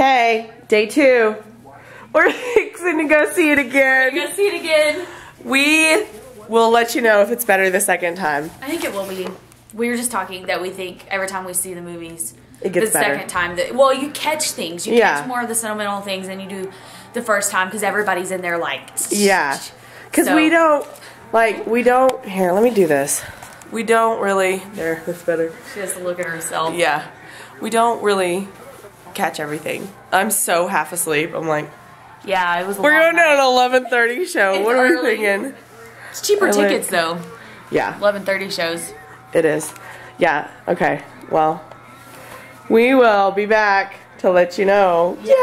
Okay, day two. We're fixing to go see it again. Go see it again. We will let you know if it's better the second time. I think it will be. We were just talking that we think every time we see the movies, It gets the better. second time that well, you catch things. You Yeah. catch more of the sentimental things than you do the first time because everybody's in there like Yeah. Because So- we don't, like, we don't, here, let me do this. We don't really, there, that's better. She has to look at herself. Yeah. We don't really catch everything. I'm so half asleep. I'm like, Yeah, it was. A we're going to an 11.30 show. It's what are we thinking? It's cheaper I like- tickets though. Yeah, Eleven thirty shows. it is. Yeah, okay. Well, we will be back to let you know. Yay!